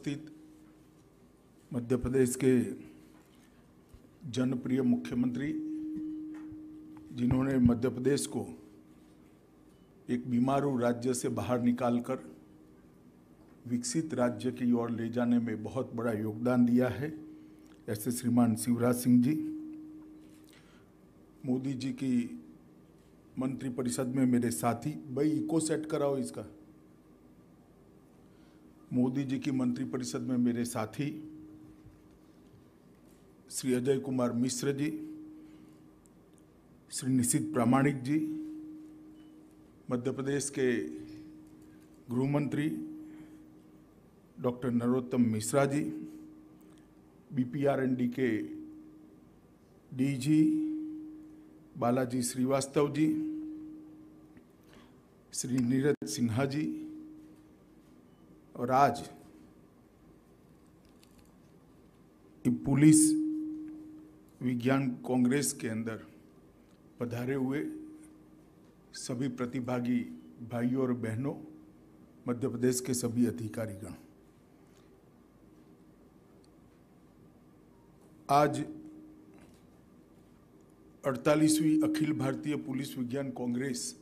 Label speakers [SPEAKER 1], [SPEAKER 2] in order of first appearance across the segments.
[SPEAKER 1] स्थित मध्य प्रदेश के जनप्रिय मुख्यमंत्री जिन्होंने मध्य प्रदेश को एक बीमारू राज्य से बाहर निकालकर विकसित राज्य की ओर ले जाने में बहुत बड़ा योगदान दिया है, ऐसे श्रीमान शिवराज सिंह जी। मोदी जी की मंत्रिपरिषद में मेरे साथी भाई इको सेट कराओ इसका। मोदी जी की मंत्रिपरिषद में मेरे साथी श्री अजय कुमार मिश्र जी, श्री निशित प्रामाणिक जी, मध्य प्रदेश के गृह मंत्री डॉक्टर नरोत्तम मिश्रा जी बीपीआरएनडी के डीजी बालाजी श्रीवास्तव जी, श्री नीरज सिन्हा जी और आज पुलिस विज्ञान कांग्रेस के अंदर पधारे हुए सभी प्रतिभागी भाइयों और बहनों, मध्य प्रदेश के सभी अधिकारीगण। आज 48वीं अखिल भारतीय पुलिस विज्ञान कांग्रेस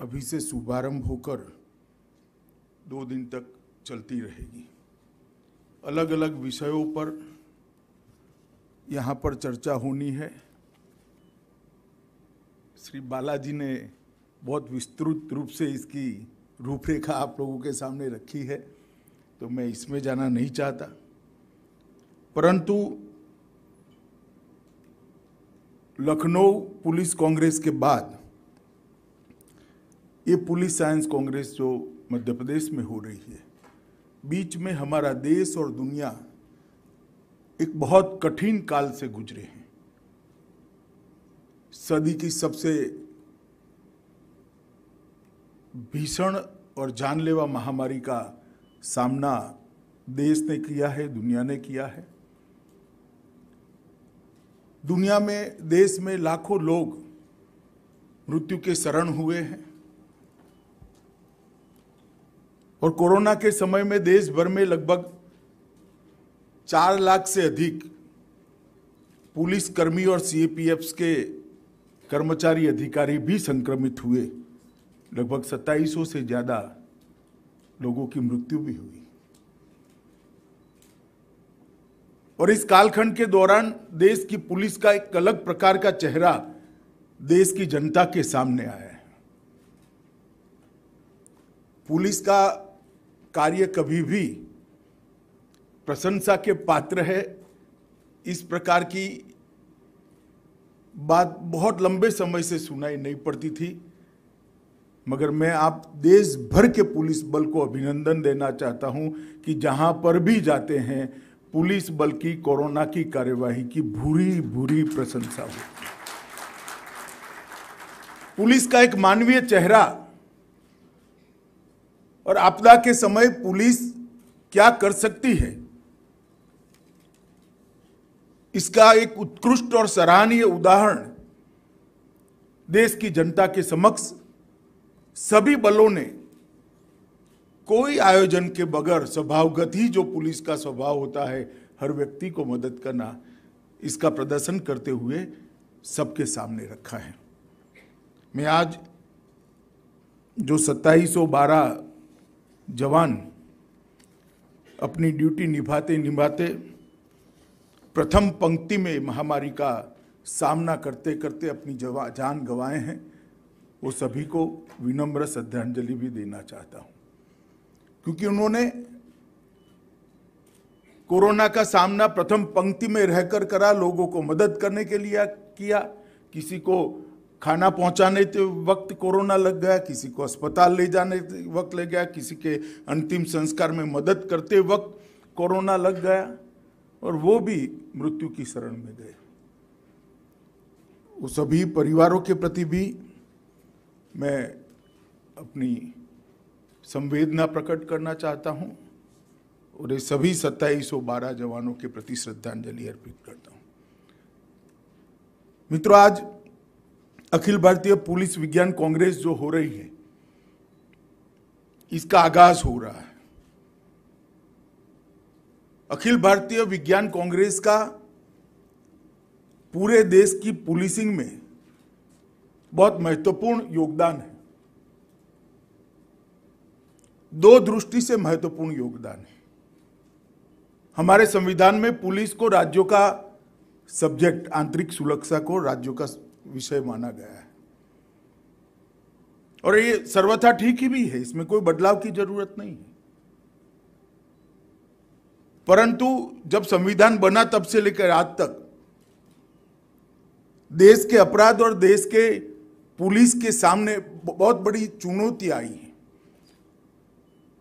[SPEAKER 1] अभी से शुभारंभ होकर दो दिन तक चलती रहेगी। अलग अलग विषयों पर यहाँ पर चर्चा होनी है। श्री बालाजी ने बहुत विस्तृत रूप से इसकी रूपरेखा आप लोगों के सामने रखी है तो मैं इसमें जाना नहीं चाहता। परंतु लखनऊ पुलिस कांग्रेस के बाद ये पुलिस साइंस कांग्रेस जो मध्य प्रदेश में हो रही है। बीच में हमारा देश और दुनिया एक बहुत कठिन काल से गुजरे हैं। सदी की सबसे भीषण और जानलेवा महामारी का सामना देश ने किया है, दुनिया ने किया है। दुनिया में, देश में लाखों लोग मृत्यु के शरण हुए हैं। और कोरोना के समय में देश भर में लगभग चार लाख से अधिक पुलिस कर्मी और सीएपीएफ के कर्मचारी अधिकारी भी संक्रमित हुए। लगभग 2700 से ज़्यादा लोगों की मृत्यु भी हुई। और इस कालखंड के दौरान देश की पुलिस का एक अलग प्रकार का चेहरा देश की जनता के सामने आया है। पुलिस का कार्य कभी भी प्रशंसा के पात्र है, इस प्रकार की बात बहुत लंबे समय से सुनाई नहीं पड़ती थी, मगर मैं आप देश भर के पुलिस बल को अभिनंदन देना चाहता हूँ कि जहाँ पर भी जाते हैं, पुलिस बल की, कोरोना की कार्यवाही की भूरी भूरी प्रशंसा हो। पुलिस का एक मानवीय चेहरा और आपदा के समय पुलिस क्या कर सकती है? इसका एक उत्कृष्ट और सराहनीय उदाहरण देश की जनता के समक्ष सभी बलों ने कोई आयोजन के बगैर स्वभावगत ही जो पुलिस का स्वभाव होता है, हर व्यक्ति को मदद करना, इसका प्रदर्शन करते हुए सबके सामने रखा है। मैं आज जो सत्ताईस बारह जवान अपनी ड्यूटी निभाते निभाते प्रथम पंक्ति में महामारी का सामना करते करते अपनी जवा, जान गंवाए हैं। वो सभी को विनम्र श्रद्धांजलि भी देना चाहता हूँ। क्योंकि उन्होंने कोरोना का सामना प्रथम पंक्ति में रहकर करा, लोगों को मदद करने के लिए किया, किसी को खाना पहुँचाने के वक्त कोरोना लग गया, किसी को अस्पताल ले जाने वक्त लग गया, किसी के अंतिम संस्कार में मदद करते वक्त कोरोना लग गया और वो भी मृत्यु की शरण में गए। वो सभी परिवारों के प्रति भी मैं अपनी संवेदना प्रकट करना चाहता हूँ और ये सभी सत्ताईस बारह जवानों के प्रति श्रद्धांजलि अर्पित करता हूँ। मित्रों, आज अखिल भारतीय पुलिस विज्ञान कांग्रेस जो हो रही है, इसका आगाज़ हो रहा है। अखिल भारतीय विज्ञान कांग्रेस का पूरे देश की पुलिसिंग में बहुत महत्वपूर्ण योगदान है। दो दृष्टि से महत्वपूर्ण योगदान है। हमारे संविधान में पुलिस को राज्यों का सब्जेक्ट, आंतरिक सुरक्षा को राज्यों का विषय माना गया है। और ये सर्वथा ठीक ही भी है, इसमें कोई बदलाव की ज़रूरत नहीं है। परंतु जब संविधान बना तब से लेकर आज तक, देश के अपराध और देश के पुलिस के सामने बहुत बड़ी चुनौती आई है।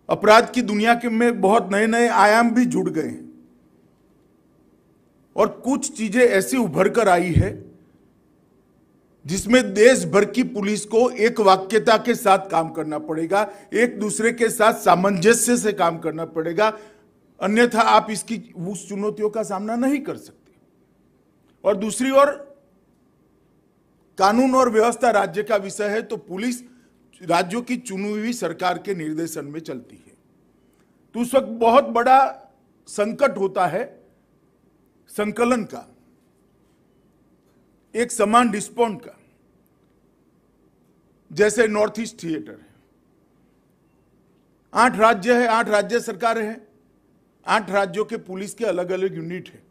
[SPEAKER 1] अपराध की दुनिया के में बहुत नए नए आयाम भी जुड़ गए हैं। और कुछ चीज़ें ऐसी उभर कर आई है जिसमें देश भर की पुलिस को एक वाक्यता के साथ काम करना पड़ेगा, एक दूसरे के साथ सामंजस्य से काम करना पड़ेगा। अन्यथा आप इसकी उस चुनौतियों का सामना नहीं कर सकते। और दूसरी ओर, कानून और व्यवस्था राज्य का विषय है तो पुलिस राज्यों की चुनी हुई सरकार के निर्देशन में चलती है। तो उस वक्त बहुत बड़ा संकट होता है संकलन का, एक समान रिस्पॉन्ड का। जैसे नॉर्थ ईस्ट थिएटर है। आठ राज्य है, आठ राज्य सरकार है, आठ राज्यों के पुलिस के अलग अलग यूनिट है।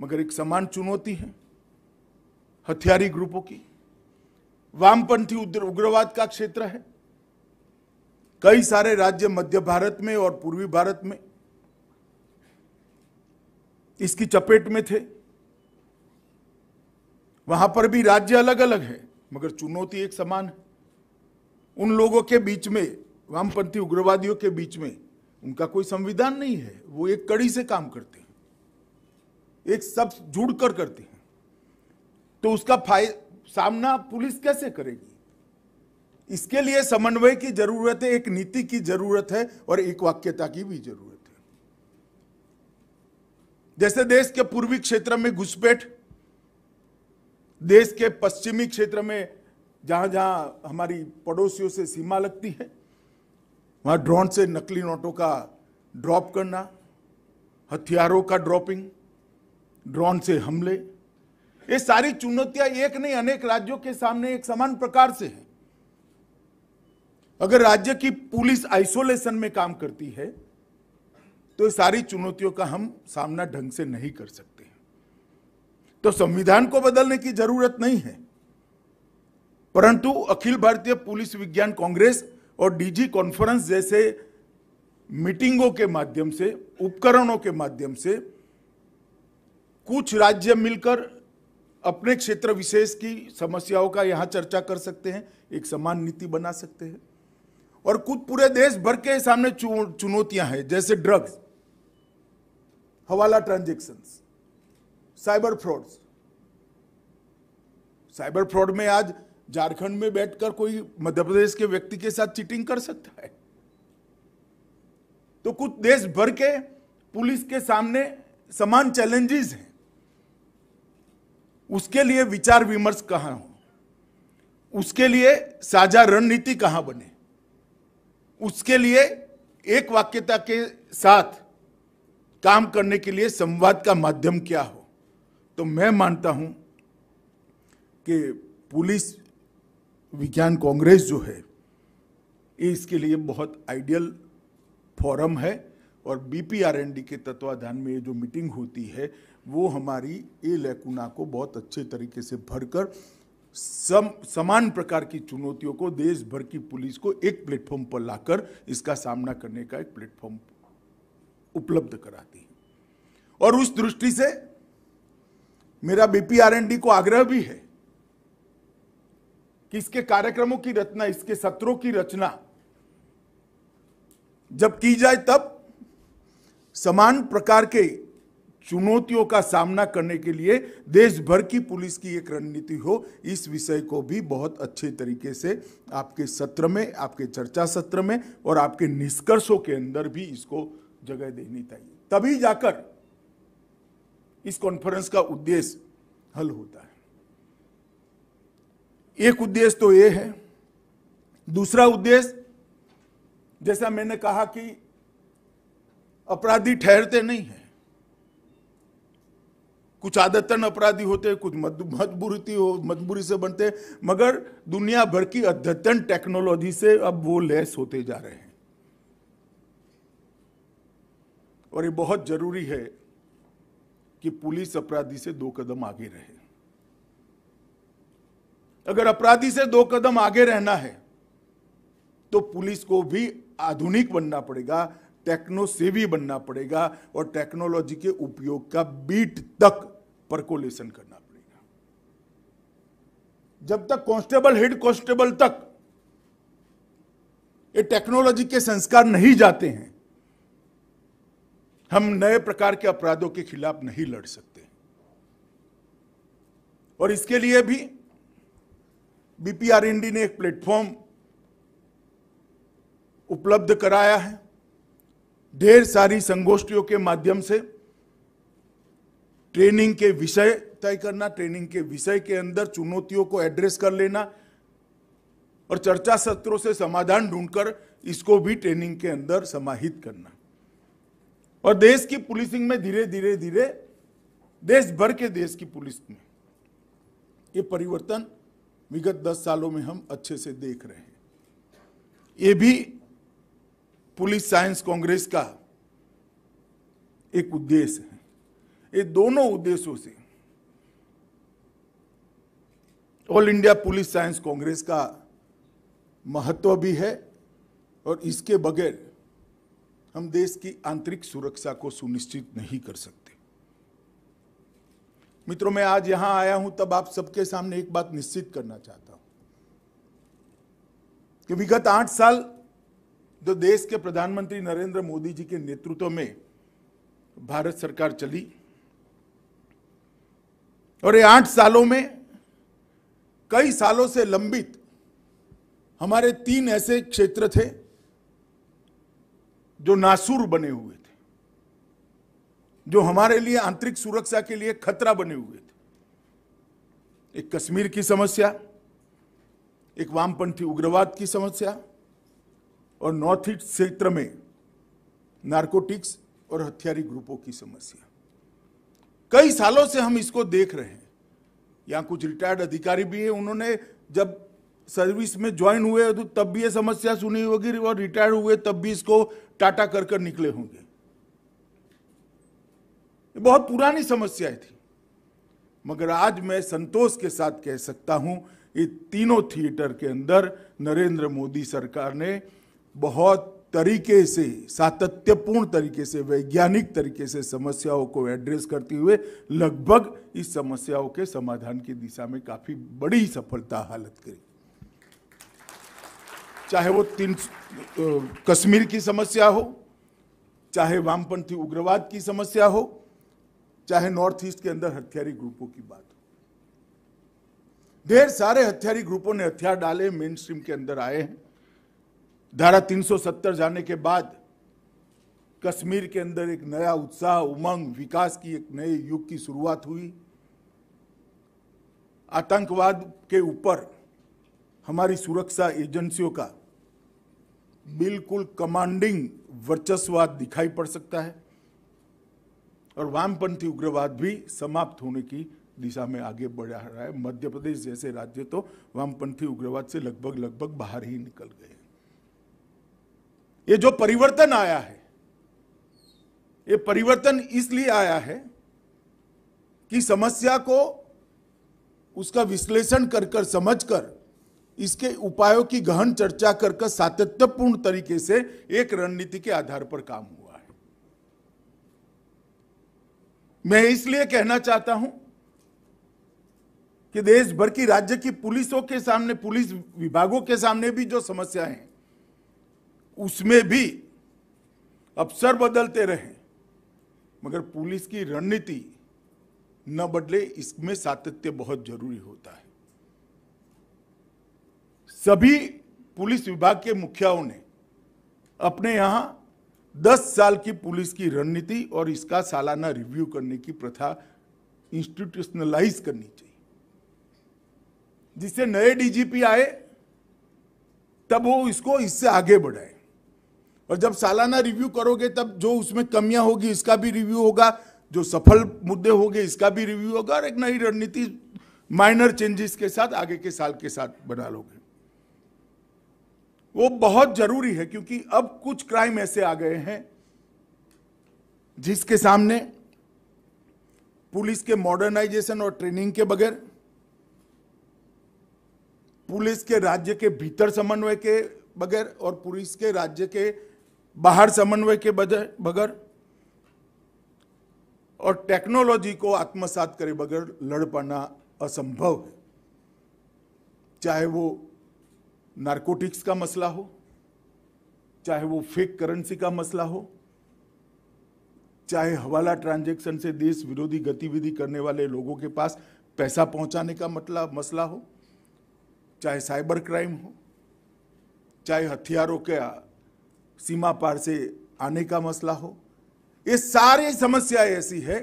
[SPEAKER 1] मगर एक समान चुनौती है, हथियारी ग्रुपों की। वामपंथी उग्रवाद का क्षेत्र है। कई सारे राज्य मध्य भारत में और पूर्वी भारत में इसकी चपेट में थे। वहाँ पर भी राज्य अलग अलग है, मगर चुनौती एक समान है। उन लोगों के बीच में, वामपंथी उग्रवादियों के बीच में, उनका कोई संविधान नहीं है। वो एक कड़ी से काम करते हैं। एक सब जुड़कर करते हैं। तो उसका सामना पुलिस कैसे करेगी? इसके लिए समन्वय की ज़रूरत है, एक नीति की ज़रूरत है और एक वाक्यता की भी ज़रूरत है। जैसे देश के पूर्वी क्षेत्र में घुसपैठ, देश के पश्चिमी क्षेत्र में जहाँ जहाँ हमारी पड़ोसियों से सीमा लगती है, वहाँ ड्रोन से नकली नोटों का ड्रॉप करना, हथियारों का ड्रॉपिंग, ड्रोन से हमले, ये सारी चुनौतियाँ एक नहीं, अनेक राज्यों के सामने एक समान प्रकार से है। अगर राज्य की पुलिस आइसोलेशन में काम करती है तो सारी चुनौतियों का हम सामना ढंग से नहीं कर सकते तो संविधान को बदलने की ज़रूरत नहीं है। परंतु अखिल भारतीय पुलिस विज्ञान कांग्रेस और डीजी कॉन्फ्रेंस जैसे मीटिंगों के माध्यम से, उपकरणों के माध्यम से कुछ राज्य मिलकर अपने क्षेत्र विशेष की समस्याओं का यहाँ चर्चा कर सकते हैं, एक समान नीति बना सकते हैं। और कुछ पूरे देश भर के सामने चुनौतियाँ हैं, जैसे drugs hawala transaction cyber frauds cyber fraud में आज झारखंड में बैठकर कोई मध्य प्रदेश के व्यक्ति के साथ चीटिंग कर सकता है? तो कुछ देश भर के पुलिस के सामने समान चैलेंजेस हैं। उसके लिए विचार विमर्श कहाँ हो? उसके लिए साझा रणनीति कहाँ बने? उसके लिए एक वाक्यता के साथ काम करने के लिए संवाद का माध्यम क्या हो? तो मैं मानता हूँ कि पुलिस विज्ञान कांग्रेस जो है इसके लिए बहुत आइडियल फोरम है और बीपीआरएनडी के तत्वाधान में जो मीटिंग होती है, वो हमारी ए लैकुना को बहुत अच्छे तरीके से भरकर सम, समान प्रकार की चुनौतियों को देश भर की पुलिस को एक प्लेटफॉर्म पर लाकर इसका सामना करने का एक प्लेटफॉर्म उपलब्ध कराती है। और उस दृष्टि से मेरा बीपीआरएनडी को आग्रह भी है कि इसके कार्यक्रमों की रचना, इसके सत्रों की रचना। जब की जाए तब समान प्रकार के चुनौतियों का सामना करने के लिए देश भर की पुलिस की एक रणनीति हो, इस विषय को भी बहुत अच्छे तरीके से आपके सत्र में, आपके चर्चा सत्र में और आपके निष्कर्षों के अंदर भी इसको जगह देनी चाहिए। तभी जाकर इस कॉन्फ्रेंस का उद्देश्य हल होता है। एक उद्देश्य तो यह है। दूसरा उद्देश्य, जैसा मैंने कहा कि अपराधी ठहरते नहीं है। कुछ आदतन अपराधी होते कुछ मजबूरी हो, मजबूरी से बनते मगर दुनिया भर की अद्यतन टेक्नोलॉजी से अब वो लेस होते जा रहे हैं। और ये बहुत ज़रूरी है कि पुलिस अपराधी से दो कदम आगे रहे। अगर अपराधी से दो कदम आगे रहना है तो पुलिस को भी आधुनिक बनना पड़ेगा टेक्नो सेवी बनना पड़ेगा, और टेक्नोलॉजी के उपयोग का बीट तक परकोलेशन करना पड़ेगा। जब तक कांस्टेबल हेड कांस्टेबल तक ये टेक्नोलॉजी के संस्कार नहीं जाते हैं, हम नए प्रकार के अपराधों के खिलाफ नहीं लड़ सकते। और इसके लिए भी बीपीआर इंडी ने एक प्लेटफॉर्म उपलब्ध कराया है। ढेर सारी संगोष्ठियों के माध्यम से ट्रेनिंग के विषय तय करना, ट्रेनिंग के विषय के अंदर चुनौतियों को एड्रेस कर लेना और चर्चा सत्रों से समाधान ढूंढकर इसको भी ट्रेनिंग के अंदर समाहित करना। और देश की पुलिसिंग में धीरे धीरे धीरे, देश भर के देश की पुलिस में ये परिवर्तन विगत दस सालों में हम अच्छे से देख रहे हैं। ये भी पुलिस साइंस कांग्रेस का एक उद्देश्य है। ये दोनों उद्देश्यों से all India police science congress का महत्व भी है और इसके बगैर हम देश की आंतरिक सुरक्षा को सुनिश्चित नहीं कर सकते। मित्रों, मैं आज यहाँ आया हूँ, तब आप सबके सामने एक बात निश्चित करना चाहता हूँ कि विगत आठ साल जो देश के प्रधानमंत्री नरेंद्र मोदी जी के नेतृत्व में भारत सरकार चली और ये आठ सालों में कई सालों से लंबित हमारे तीन ऐसे क्षेत्र थे जो नासूर बने हुए थे। जो हमारे लिए आंतरिक सुरक्षा के लिए खतरा बने हुए थे। एक कश्मीर की समस्या, एक वामपंथी उग्रवाद की समस्या और नॉर्थ ईस्ट क्षेत्र में नारकोटिक्स और हथियारी ग्रुपों की समस्या। कई सालों से हम इसको देख रहे हैं। यहाँ कुछ रिटायर्ड अधिकारी भी है, उन्होंने जब सर्विस में ज्वाइन हुए तो तब भी ये समस्या सुनी होगी और रिटायर हुए तब भी इसको टाटा कर कर निकले होंगे। ये बहुत पुरानी समस्याएँ थी। मगर आज मैं संतोष के साथ कह सकता हूँ, ये तीनों थिएटर के अंदर नरेंद्र मोदी सरकार ने बहुत तरीके से, सातत्यपूर्ण तरीके से, वैज्ञानिक तरीके से समस्याओं को एड्रेस करते हुए लगभग इस समस्याओं के समाधान की दिशा में काफ़ी बड़ी सफलता हालत करी। चाहे वो तीन कश्मीर की समस्या हो, चाहे वामपंथी उग्रवाद की समस्या हो चाहे नॉर्थ ईस्ट के अंदर हथियारी ग्रुपों की बात हो। ढेर सारे हथियारी ग्रुपों ने हथियार डाले मेन स्ट्रीम के अंदर आए हैं। धारा 370 जाने के बाद कश्मीर के अंदर एक नया उत्साह, उमंग, विकास की एक नए युग की शुरुआत हुई। आतंकवाद के ऊपर हमारी सुरक्षा एजेंसियों का बिल्कुल कमांडिंग वर्चस्वाद दिखाई पड़ सकता है। और वामपंथी उग्रवाद भी समाप्त होने की दिशा में आगे बढ़ रहा है। मध्य प्रदेश जैसे राज्य तो वामपंथी उग्रवाद से लगभग लगभग बाहर ही निकल गए ये जो परिवर्तन आया है, ये परिवर्तन इसलिए आया है कि समस्या को उसका विश्लेषण कर कर समझ कर इसके उपायों की गहन चर्चा कर कर सातत्यपूर्ण तरीके से एक रणनीति के आधार पर काम हुआ है मैं इसलिए कहना चाहता हूँ कि देश भर की राज्य की पुलिसों के सामने, पुलिस विभागों के सामने भी जो समस्याएँ हैं, उसमें भी अफसर बदलते रहे। मगर पुलिस की रणनीति न बदले, इसमें सातत्य बहुत ज़रूरी होता है। सभी पुलिस विभाग के मुखियाओं ने अपने यहाँ 10 साल की पुलिस की रणनीति और इसका सालाना रिव्यू करने की प्रथा इंस्टीट्यूशनलाइज करनी चाहिए। जिससे नए डीजीपी आए, तब वो इसको इससे आगे बढ़ाए। और जब सालाना रिव्यू करोगे, तब जो उसमें कमियाँ होगी, इसका भी रिव्यू होगा। जो सफल मुद्दे हो गए इसका भी रिव्यू होगा। और एक नई रणनीति, माइनर चेंजेस के साथ, आगे के साल के साथ बना लोगे। वो बहुत ज़रूरी है, क्योंकि अब कुछ क्राइम ऐसे आ गए हैं जिसके सामने पुलिस के मॉडर्नाइजेशन और ट्रेनिंग के बगैर, पुलिस के राज्य के भीतर समन्वय के बगैर और पुलिस के राज्य के बाहर समन्वय के बगैर और टेक्नोलॉजी को आत्मसात करे बगैर लड़ पाना असंभव है। चाहे वो नारकोटिक्स का मसला हो, चाहे वो फेक करेंसी का मसला हो, चाहे हवाला ट्रांजैक्शन से देश विरोधी गतिविधि करने वाले लोगों के पास पैसा पहुँचाने का मतलब मसला हो, चाहे साइबर क्राइम हो, चाहे हथियारों के सीमा पार से आने का मसला हो, ये सारी समस्या ऐसी है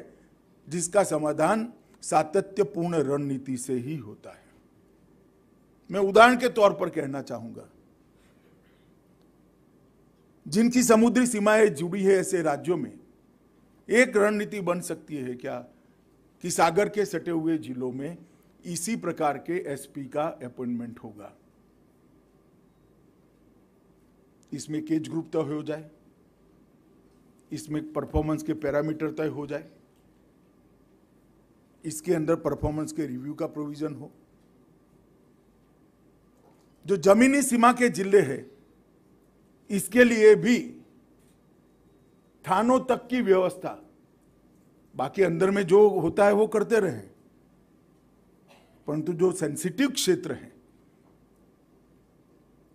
[SPEAKER 1] जिसका समाधान सातत्यपूर्ण रणनीति से ही होता है। मैं उदाहरण के तौर पर कहना चाहूँगा। जिनकी समुद्री सीमाएँ जुड़ी है ऐसे राज्यों में, एक रणनीति बन सकती है क्या कि सागर के सटे हुए जिलों में इसी प्रकार के एसपी का अपॉइंटमेंट होगा? इसमें केज ग्रुप तय हो जाए। इसमें परफॉर्मेंस के पैरामीटर तय हो जाए। इसके अंदर परफॉर्मेंस के रिव्यू का प्रोविज़न हो। जो जमीनी सीमा के ज़िले हैं, इसके लिए भी थानों तक की व्यवस्था, बाकी अंदर में जो होता है वो करते रहे। परंतु जो सेंसिटिव क्षेत्र है,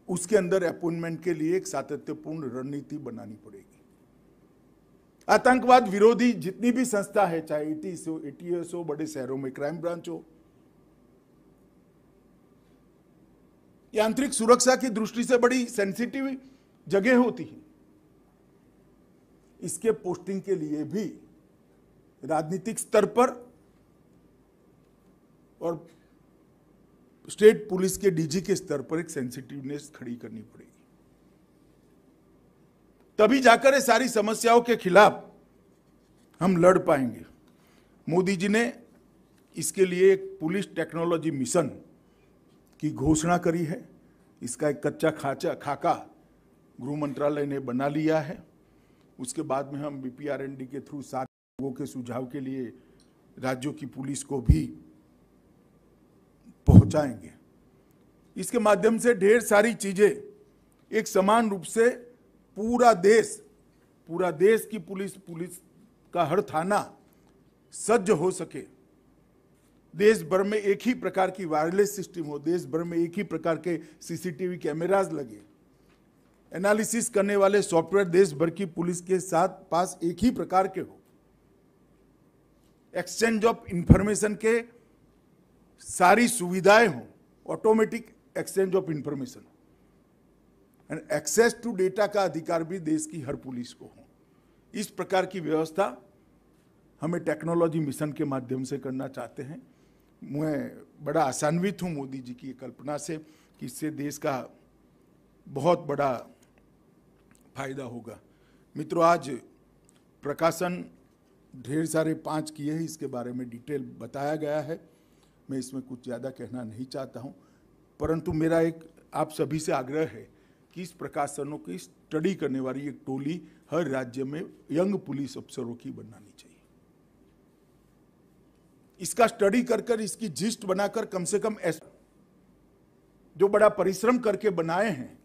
[SPEAKER 1] उसके अंदर अपॉइंटमेंट के लिए एक सातत्यपूर्ण रणनीति बनानी पड़ेगी। आतंकवाद विरोधी जितनी भी संस्था है, चाहे एटीएस हो एटीएस हो, बड़े शहरों में क्राइम ब्रांच हो यांत्रिक सुरक्षा की दृष्टि से बड़ी सेंसिटिव जगह होती है। इसके पोस्टिंग के लिए भी राजनीतिक स्तर पर और स्टेट पुलिस के डीजी के स्तर पर एक सेंसिटिवनेस खड़ी करनी पड़ेगी। तभी जाकर ये सारी समस्याओं के खिलाफ हम लड़ पाएँगे। मोदी जी ने इसके लिए एक पुलिस टेक्नोलॉजी मिशन की घोषणा करी है। इसका एक कच्चा खाचा खाका गृह मंत्रालय ने बना लिया है। उसके बाद में हम बी बीपीआरएनडी के थ्रू सात लोगों के सुझाव के लिए राज्यों की पुलिस को भी पहुंचाएँगे। इसके माध्यम से ढेर सारी चीज़ें एक समान रूप से पूरा देश पूरा देश की पुलिस पुलिस का हर थाना सज्ज हो सके। देश भर में एक ही प्रकार की वायरलेस सिस्टम हो देश भर में एक ही प्रकार के सीसीटीवी कैमराज लगे। एनालिसिस करने वाले सॉफ्टवेयर देश भर की पुलिस के साथ पास एक ही प्रकार के हो। एक्सचेंज ऑफ़ इंफॉर्मेशन के सारी सुविधाएँ हो automatic exchange of information and access to data का अधिकार भी देश की हर पुलिस को हो। इस प्रकार की व्यवस्था हमें टेक्नोलॉजी मिशन के माध्यम से करना चाहते हैं। मैं बड़ा आसान्वित हूँ मोदी जी की कल्पना से कि इससे देश का बहुत बड़ा फ़ायदा होगा। मित्रों, आज प्रकाशन ढेर सारे पाँच किए हैं, इसके बारे में डिटेल बताया गया है। मैं इसमें कुछ ज़्यादा कहना नहीं चाहता हूँ, परंतु मेरा एक आप सभी से आग्रह है कि इस प्रकाशनों की स्टडी करने वाली एक टोली हर राज्य में यंग पुलिस अफसरों की बनानी चाहिए इसका स्टडी कर कर, इसकी जिस्ट बनाकर कम से कम ऐसा जो बड़ा परिश्रम करके बनाए हैं,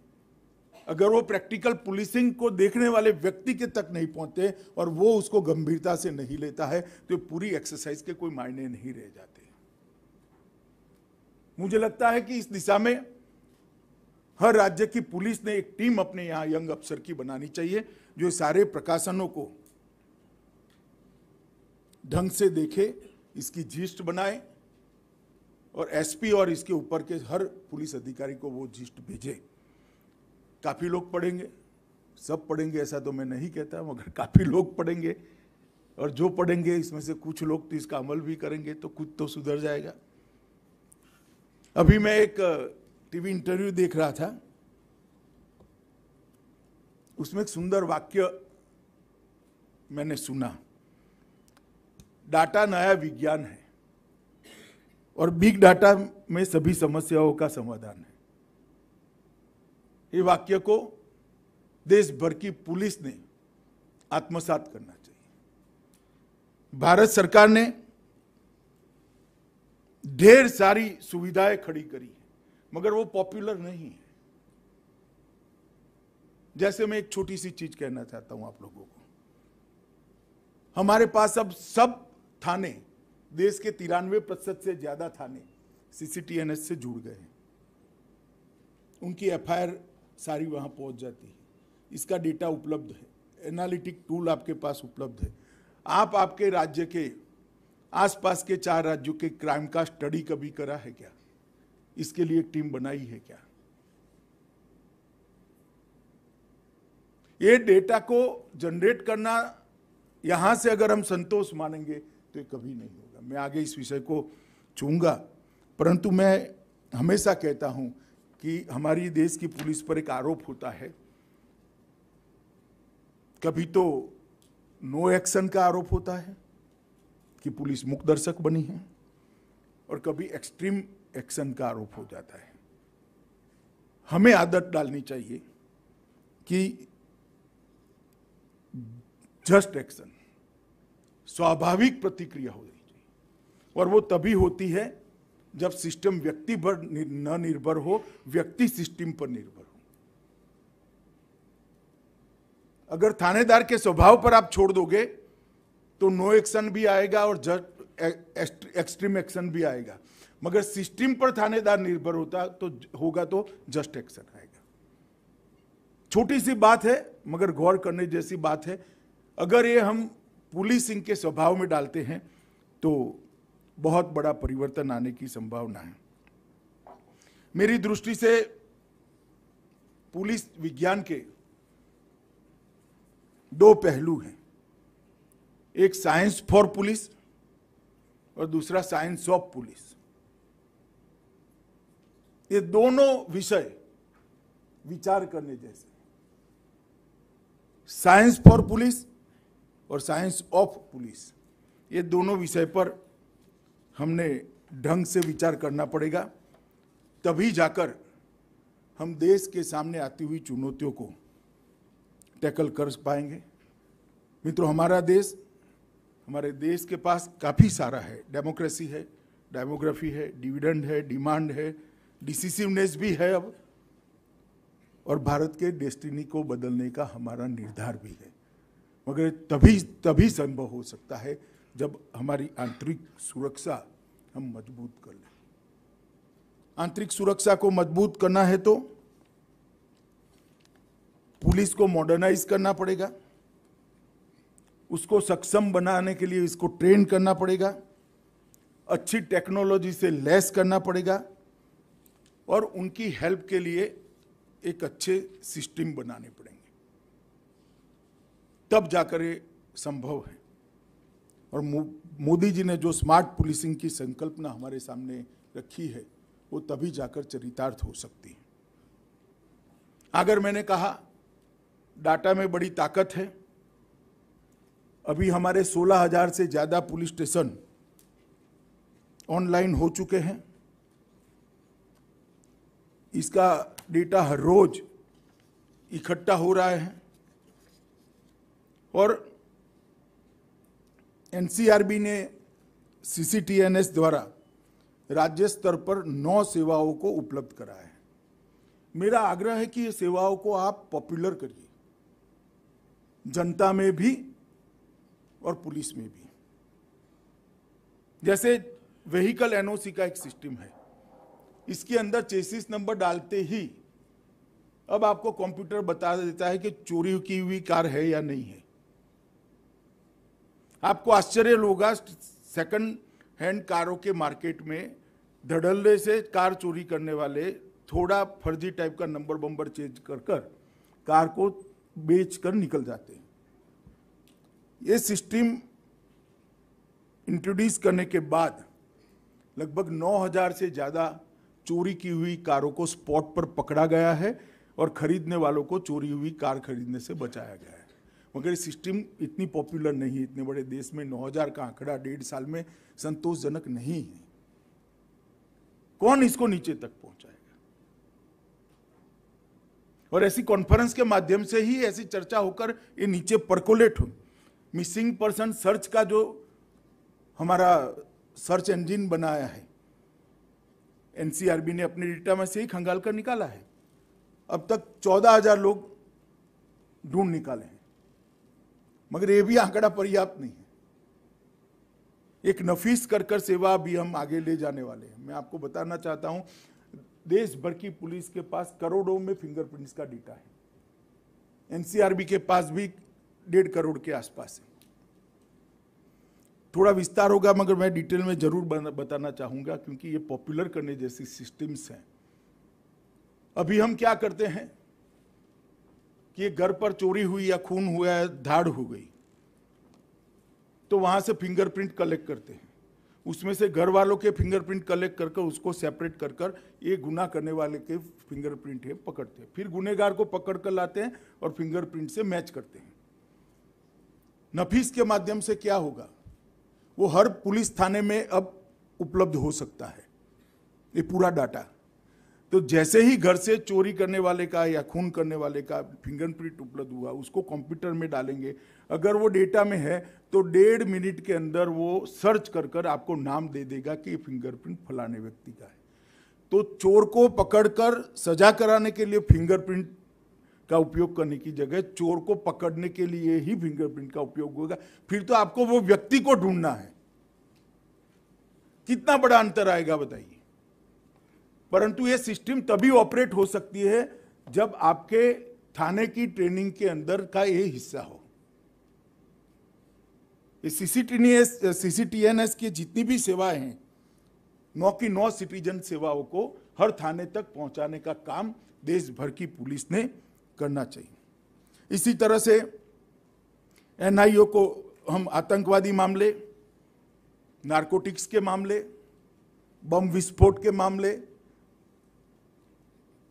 [SPEAKER 1] अगर वो प्रैक्टिकल पुलिसिंग को देखने वाले व्यक्ति के तक नहीं पहुँचते और वो उसको गंभीरता से नहीं लेता है तो पूरी एक्सरसाइज के कोई मायने नहीं रह जाते। मुझे लगता है कि इस दिशा में हर राज्य की पुलिस ने एक टीम अपने यहाँ यंग अफसर की बनानी चाहिए, जो सारे प्रकाशनों को ढंग से देखे इसकी जिस्ट बनाए और एसपी और इसके ऊपर के हर पुलिस अधिकारी को वो जिस्ट भेजे। काफ़ी लोग पढ़ेंगे, सब पढ़ेंगे, ऐसा तो मैं नहीं कहता, मगर काफ़ी लोग पढ़ेंगे और जो पढ़ेंगे, इसमें से कुछ लोग तो इसका अमल भी करेंगे तो कुछ तो सुधर जाएगा। अभी मैं एक टीवी इंटरव्यू देख रहा था। उसमें एक सुंदर वाक्य मैंने सुना। डाटा नया विज्ञान है और बिग डाटा में सभी समस्याओं का समाधान है। ये वाक्य को देश भर की पुलिस ने आत्मसात करना चाहिए। भारत सरकार ने ढेर सारी सुविधाएँ खड़ी करी है, मगर वो पॉपुलर नहीं है। जैसे मैं एक छोटी सी चीज़ कहना चाहता हूँ आप लोगों को। हमारे पास अब सब थाने, देश के तिरानवे प्रतिशत से ज़्यादा थाने सीसीटीएनएस से जुड़ गए हैं। उनकी एफआईआर सारी वहाँ पहुँच जाती है। इसका डेटा उपलब्ध है। एनालिटिक टूल आपके पास उपलब्ध है। आप आपके राज्य के, आसपास के चार राज्यों के क्राइम का स्टडी कभी करा है क्या? इसके लिए एक टीम बनाई है क्या? ये डेटा को जनरेट करना, यहाँ से अगर हम संतोष मानेंगे तो ये कभी नहीं होगा। मैं आगे इस विषय को चूँगा परंतु मैं हमेशा कहता हूँ कि हमारी देश की पुलिस पर एक आरोप होता है। कभी तो नो एक्शन का आरोप होता है कि पुलिस मुख दर्शक बनी है, और कभी एक्सट्रीम एक्शन का आरोप हो जाता है। हमें आदत डालनी चाहिए कि जस्ट एक्शन स्वाभाविक प्रतिक्रिया होनी चाहिए और वो तभी होती है जब सिस्टम व्यक्ति पर न निर्भर हो, व्यक्ति सिस्टम पर निर्भर हो। अगर थानेदार के स्वभाव पर आप छोड़ दोगे तो नो एक्शन भी आएगा और जस्ट एक्सट्रीम एक्शन भी आएगा। मगर सिस्टम पर थानेदार निर्भर होता तो होगा तो जस्ट एक्शन आएगा। छोटी सी बात है, मगर गौर करने जैसी बात है, अगर ये हम पुलिसिंग के स्वभाव में डालते हैं तो बहुत बड़ा परिवर्तन आने की संभावना है। मेरी दृष्टि से पुलिस विज्ञान के दो पहलू हैं। एक साइंस फॉर पुलिस और दूसरा साइंस ऑफ़ पुलिस। ये दोनों विषय विचार करने जैसे। साइंस फॉर पुलिस और साइंस ऑफ़ पुलिस। ये दोनों विषय पर हमने ढंग से विचार करना पड़ेगा। तभी जाकर हम देश के सामने आती हुई चुनौतियों को टैकल कर पाएँगे। मित्रों, हमारा देश, हमारे देश के पास काफ़ी सारा है। डेमोक्रेसी है, डेमोग्राफी है, डिविडेंड है, डिमांड है, डिसिसिवनेस भी है अब। और भारत के डेस्टिनी को बदलने का हमारा निर्धार भी है। मगर तभी तभी संभव हो सकता है जब हमारी आंतरिक सुरक्षा हम मज़बूत कर लें। आंतरिक सुरक्षा को मज़बूत करना है तो पुलिस को मॉडर्नाइज करना पड़ेगा, उसको सक्षम बनाने के लिए इसको ट्रेन करना पड़ेगा, अच्छी टेक्नोलॉजी से लेस करना पड़ेगा और उनकी हेल्प के लिए एक अच्छे सिस्टम बनाने पड़ेंगे। तब जाकर ये संभव है। और मोदी जी ने जो स्मार्ट पुलिसिंग की संकल्पना हमारे सामने रखी है, वो तभी जाकर चरितार्थ हो सकती है। अगर मैंने कहा, डाटा में बड़ी ताकत है, अभी हमारे सोलह हज़ार से ज़्यादा पुलिस स्टेशन ऑनलाइन हो चुके हैं। इसका डेटा हर रोज इकट्ठा हो रहा है। और एनसीआरबी ने सीसीटीएनएस द्वारा राज्य स्तर पर नौ सेवाओं को उपलब्ध कराया है। मेरा आग्रह है कि ये सेवाओं को आप पॉपुलर करिए। जनता में भी और पुलिस में भी। जैसे व्हीकल एनओसी का एक सिस्टम है। इसके अंदर चेसिस नंबर डालते ही अब आपको कंप्यूटर बता देता है कि चोरी की हुई कार है या नहीं है। आपको आश्चर्य होगा सेकंड हैंड कारों के मार्केट में धड़ल्ले से कार चोरी करने वाले थोड़ा फर्जी टाइप का नंबर बम्बर चेंज कर कर कार को बेच कर निकल जाते हैं। ये सिस्टम इंट्रोड्यूस करने के बाद लगभग 9000 से ज़्यादा चोरी की हुई कारों को स्पॉट पर पकड़ा गया है और खरीदने वालों को चोरी हुई कार खरीदने से बचाया गया है। मगर सिस्टम इतनी पॉपुलर नहीं, इतने बड़े देश में 9000 का आंकड़ा डेढ़ साल में संतोषजनक नहीं है। कौन इसको नीचे तक पहुंचाएगा? और ऐसी कॉन्फ्रेंस के माध्यम से ही ऐसी चर्चा होकर ये नीचे परकोलेट हो मिसिंग पर्सन सर्च का जो हमारा सर्च इंजिन बनाया है एनसीआरबी ने अपने डेटा में से ही खंगाल कर निकाला है। अब तक चौदह हज़ार लोग ढूंढ निकाले हैं। मगर ये भी आंकड़ा पर्याप्त नहीं है। एक नफीस कर कर सेवा भी हम आगे ले जाने वाले हैं। मैं आपको बताना चाहता हूँ देश भर की पुलिस के पास करोड़ों में फिंगरप्रिंट्स का डेटा है। एनसीआरबी के पास भी डेढ़ करोड़ के आसपास है। थोड़ा विस्तार होगा, मगर मैं डिटेल में ज़रूर बताना चाहूँगा, क्योंकि ये पॉपुलर करने जैसी सिस्टम्स हैं। अभी हम क्या करते हैं? कि घर पर चोरी हुई या खून हुआ है धाड़ हो गई तो वहाँ से फिंगरप्रिंट कलेक्ट करते हैं। उसमें से घर वालों के फिंगरप्रिंट कलेक्ट कर उसको सेपरेट कर कर ये गुना करने वाले के फिंगरप्रिंट है पकड़ते हैं। फिर गुनेगार को पकड़ कर लाते हैं और फिंगरप्रिंट से मैच करते हैं। नफीस के माध्यम से क्या होगा? वो हर पुलिस थाने में अब उपलब्ध हो सकता है। ये पूरा डाटा। तो जैसे ही घर से चोरी करने वाले का या खून करने वाले का फिंगरप्रिंट उपलब्ध हुआ, उसको कंप्यूटर में डालेंगे। अगर वो डेटा में है तो डेढ़ मिनट के अंदर वो सर्च कर कर आपको नाम दे देगा कि फिंगरप्रिंट फलाने व्यक्ति का है। तो चोर को पकड़कर सजा कराने के लिए फिंगरप्रिंट का उपयोग करने की जगह चोर को पकड़ने के लिए ही फिंगरप्रिंट का उपयोग होगा। फिर तो आपको वो व्यक्ति को ढूंढना है। कितना बड़ा अंतर आएगा, बताइए। परंतु ये सिस्टम तभी ऑपरेट हो सकती है जब आपके थाने की ट्रेनिंग के अंदर का ये हिस्सा हो। सीसीटीएनएस की जितनी भी सेवाएँ हैं, नौ की नौ सिटीजन सेवाओं को हर थाने तक पहुँचाने का काम देश भर की पुलिस ने करना चाहिए। इसी तरह से एनआईओ को हम आतंकवादी मामले, नारकोटिक्स के मामले, बम विस्फोट के मामले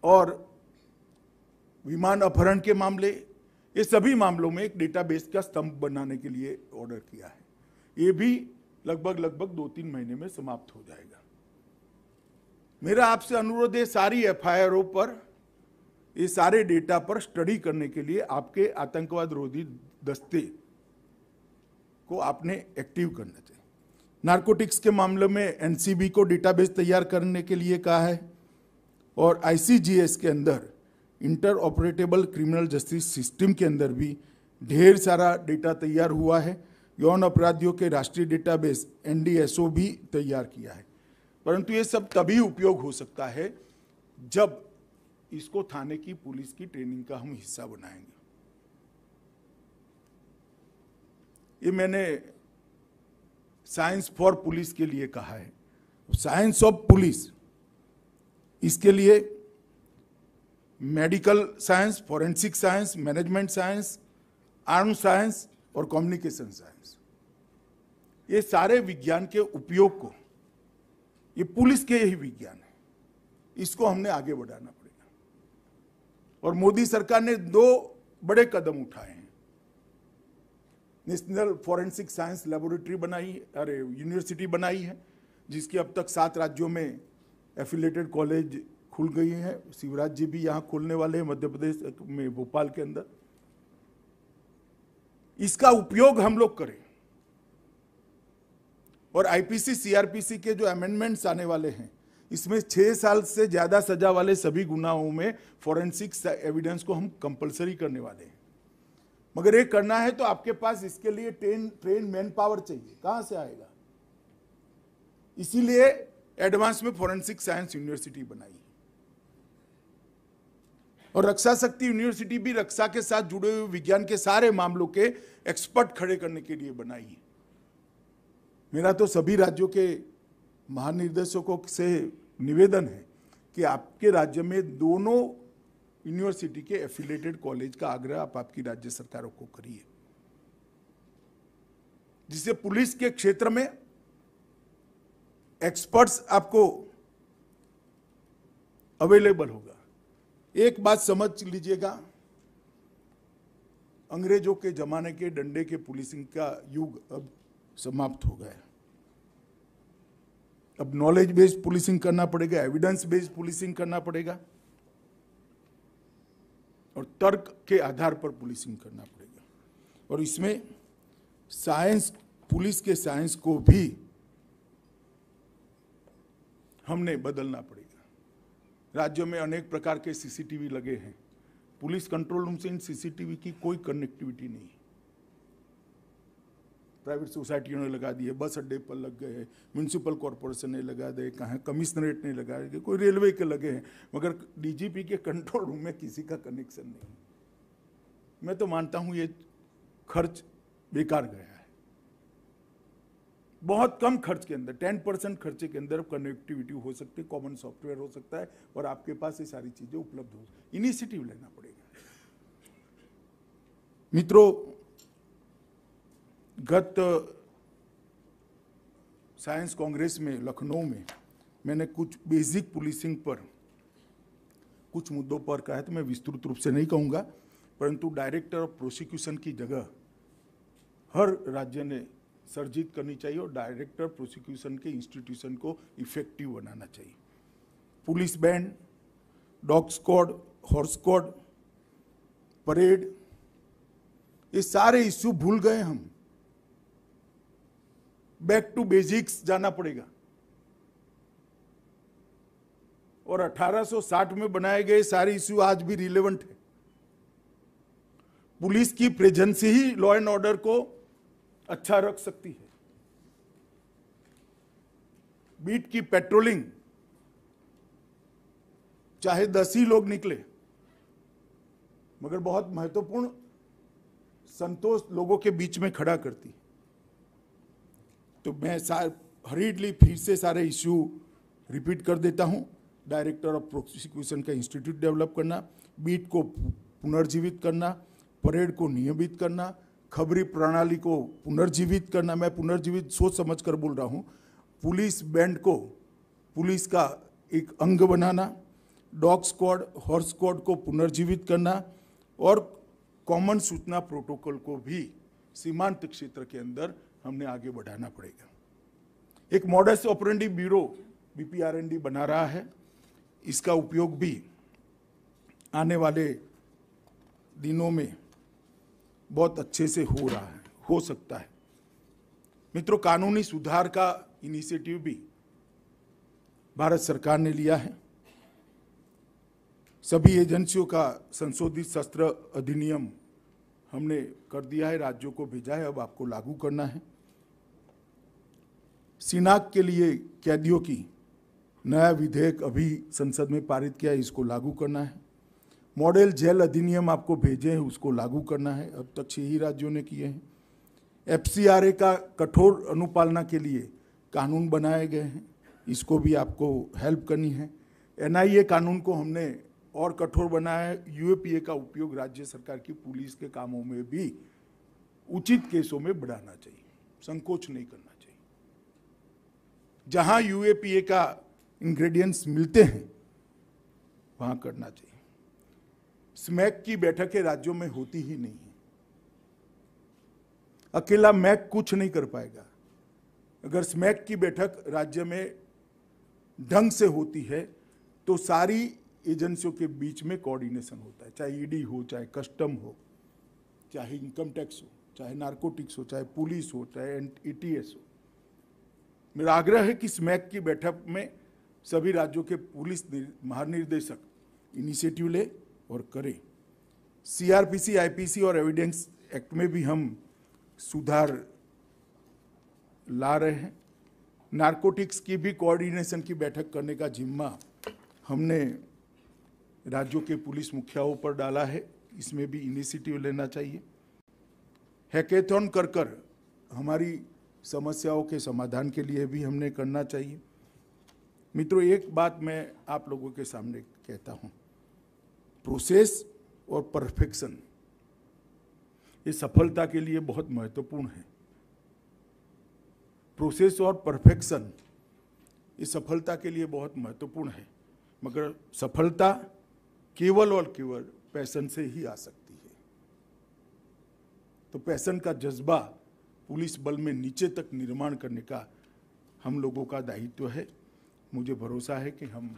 [SPEAKER 1] और विमान अपहरण के मामले, ये सभी मामलों में एक डेटाबेस का स्तंभ बनाने के लिए ऑर्डर किया है। ये भी लगभग लगभग दो तीन महीने में समाप्त हो जाएगा। मेरा आपसे अनुरोध है, सारी एफआईआरों पर, ये सारे डेटा पर स्टडी करने के लिए आपके आतंकवाद रोधी दस्ते को आपने एक्टिव करना चाहिए। नारकोटिक्स के मामले में एनसीबी को डेटाबेस तैयार करने के लिए कहा है। और आईसीजीएस के अंदर inter operable criminal justice system के अंदर भी ढेर सारा डेटा तैयार हुआ है। यौन अपराधियों के राष्ट्रीय डेटाबेस एनडीएसओ भी तैयार किया है। परंतु ये सब तभी उपयोग हो सकता है जब इसको थाने की पुलिस की ट्रेनिंग का हम हिस्सा बनाएँगे। ये मैंने साइंस फॉर पुलिस के लिए कहा है। साइंस ऑफ़ पुलिस इसके लिए medical science, forensic science, management science, arm science और कम्युनिकेशन साइंस। ये सारे विज्ञान के उपयोग को, ये पुलिस के ही विज्ञान है। इसको हमने आगे बढ़ाना पड़ेगा। और मोदी सरकार ने दो बड़े कदम उठाए हैं। नेशनल फॉरेंसिक साइंस लेबोरेटरी बनाई, अरे, यूनिवर्सिटी बनाई है, जिसकी अब तक सात राज्यों में एफिलेटेड कॉलेज खुल गई हैं। शिवराज जी भी यहाँ खोलने वाले हैं मध्य प्रदेश में भोपाल के अंदर। इसका उपयोग हम लोग करें। और आईपीसी, सीआरपीसी के जो अमेंडमेंट्स आने वाले हैं, इसमें छह साल से ज़्यादा सजा वाले सभी गुनाहों में फॉरेंसिक एविडेंस को हम कंपलसरी करने वाले हैं। मगर ये करना है तो आपके पास इसके लिए ट्रेन ट्रेन मैन पावर चाहिए। कहाँ से आएगा? इसीलिए एडवांस में फॉरेंसिक साइंस यूनिवर्सिटी बनाई। और रक्षा शक्ति यूनिवर्सिटी भी रक्षा के साथ जुड़े हुए विज्ञान के सारे मामलों के एक्सपर्ट खड़े करने के लिए बनाई। है मेरा तो सभी राज्यों के महानिर्देशकों से निवेदन है कि आपके राज्य में दोनों यूनिवर्सिटी के एफिलेटेड कॉलेज का आग्रह आप आपकी राज्य सरकारों को करिए। जिससे पुलिस के क्षेत्र में एक्सपर्ट्स आपको अवेलेबल होगा। एक बात समझ लीजिएगा, अंग्रेज़ों के जमाने के डंडे के पुलिसिंग का युग अब समाप्त हो गया अब नॉलेज बेस्ड पुलिसिंग करना पड़ेगा एविडेंस बेस्ड पुलिसिंग करना पड़ेगा, और तर्क के आधार पर पुलिसिंग करना पड़ेगा। और इसमें साइंस पुलिस के साइंस को भी हमने बदलना पड़ेगा। राज्यों में अनेक प्रकार के सीसीटीवी लगे हैं। पुलिस कंट्रोल रूम से इन सीसीटीवी की कोई कनेक्टिविटी नहीं। प्राइवेट सोसाइटियों ने लगा दिए, बस अड्डे पर लग गए, म्यूनसिपल कॉरपोरेशन ने लगा दे कहाँ कमिश्नरेट ने लगा दिए, कोई रेलवे के लगे हैं, मगर डीजीपी के कंट्रोल रूम में किसी का कनेक्शन नहीं। मैं तो मानता हूँ ये खर्च बेकार गया बहुत कम खर्च के अंदर टेन परसेंट खर्चे के अंदर कनेक्टिविटी हो सकती है कॉमन सॉफ्टवेयर हो सकता है, और आपके पास ये सारी चीज़ें उपलब्ध हो इनिशिएटिव लेना पड़ेगा। मित्रों, गत साइंस कांग्रेस में, लखनऊ में, मैंने कुछ बेसिक पुलिसिंग पर कुछ मुद्दों पर कहा तो मैं विस्तृत रूप से नहीं कहूँगा, परंतु डायरेक्टर ऑफ़ प्रोसिक्यूशन की जगह हर राज्य ने सर्जित करनी चाहिए और डायरेक्टर प्रोसिक्यूशन के इंस्टीट्यूशन को इफ़ेक्टिव बनाना चाहिए। Police band, dog squad, horse squad, parade, ये सारे इश्यू भूल गए हम। बैक टू बेसिक्स जाना पड़ेगा। और 1860 में बनाए गए सारे इश्यू आज भी रिलेवेंट है। पुलिस की प्रेजेंस ही लॉ एंड ऑर्डर को अच्छा रख सकती है। बीट की पेट्रोलिंग, चाहे दस ही लोग निकले, मगर बहुत महत्वपूर्ण संतोष लोगों के बीच में खड़ा करती तो मैं हरीडली फिर से सारे इश्यू रिपीट कर देता हूँ। डायरेक्टर ऑफ़ प्रोसिक्यूशन का इंस्टीट्यूट डेवलप करना, बीट को पुनर्जीवित करना, परेड को नियमित करना खबरी प्रणाली को पुनर्जीवित करना, मैं पुनर्जीवित सोच समझ कर बोल रहा हूँ, पुलिस बैंड को, पुलिस का एक अंग बनाना, डॉग स्क्वाड, हॉर्स स्क्वाड को पुनर्जीवित करना और कॉमन सूचना प्रोटोकॉल को भी सीमांत क्षेत्र के अंदर हमने आगे बढ़ाना पड़ेगा। एक मॉडर्स ऑपरेंडी ब्यूरो बीपीआरएनडी बना रहा है। इसका उपयोग भी आने वाले दिनों में बहुत अच्छे से हो रहा है, हो सकता है। मित्रों, कानूनी सुधार का इनिशिएटिव भी भारत सरकार ने लिया है। सभी एजेंसियों का संशोधित शस्त्र अधिनियम हमने कर दिया है, राज्यों को भेजा है, अब आपको लागू करना है। सिनाक के लिए कैदियों की नया विधेयक अभी संसद में पारित किया है, इसको लागू करना है। मॉडल जेल अधिनियम आपको भेजे हैं, उसको लागू करना है। अब तक छह ही राज्यों ने किए हैं। एफसीआरए का कठोर अनुपालना के लिए कानून बनाए गए हैं। इसको भी आपको हेल्प करनी है। एनआईए कानून को हमने और कठोर बनाया है। यूएपीए का उपयोग राज्य सरकार की पुलिस के कामों में भी उचित केसों में बढ़ाना चाहिए। संकोच नहीं करना चाहिए। जहाँ यूएपीए का इंग्रेडिएंट्स मिलते हैं, वहाँ करना चाहिए। स्मैक की बैठकें राज्यों में होती ही नहीं है। अकेला मैक कुछ नहीं कर पाएगा। अगर स्मैक की बैठक राज्य में ढंग से होती है तो सारी एजेंसियों के बीच में कोऑर्डिनेशन होता है, चाहे ईडी हो, चाहे कस्टम हो, चाहे इनकम टैक्स हो, चाहे नार्कोटिक्स हो, चाहे पुलिस हो, चाहे ईटीएस हो। मेरा आग्रह है कि स्मैक की बैठक में सभी राज्यों के पुलिस महानिर्देशक इनिशिएटिव ले और करें। सीआरपीसी आईपीसी और एविडेंस एक्ट में भी हम सुधार ला रहे हैं। नारकोटिक्स की भी कोऑर्डिनेशन की बैठक करने का जिम्मा हमने राज्यों के पुलिस मुखियाओं पर डाला है। इसमें भी इनिशिएटिव लेना चाहिए। हैकेथॉन कर कर हमारी समस्याओं के समाधान के लिए भी हमने करना चाहिए। मित्रों, एक बात मैं आप लोगों के सामने कहता हूँ। प्रोसेस और परफेक्शन ये सफलता के लिए बहुत महत्वपूर्ण है। प्रोसेस और परफेक्शन ये सफलता के लिए बहुत महत्वपूर्ण है, मगर सफलता केवल और केवल पैसन से ही आ सकती है। तो पैसन का जज्बा पुलिस बल में नीचे तक निर्माण करने का हम लोगों का दायित्व है। मुझे भरोसा है कि हम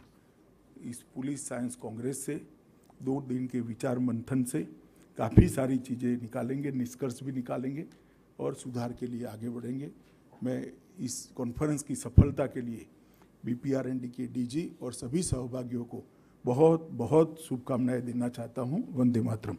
[SPEAKER 1] इस पुलिस, साइंस, कांग्रेस से दो दिन के विचार मंथन से काफ़ी सारी चीज़ें निकालेंगे, निष्कर्ष भी निकालेंगे और सुधार के लिए आगे बढ़ेंगे। मैं इस कॉन्फ्रेंस की सफलता के लिए बीपीआरएनडी के डीजी और सभी सहभागियों को बहुत बहुत शुभकामनाएँ देना चाहता हूँ। वंदे मातरम।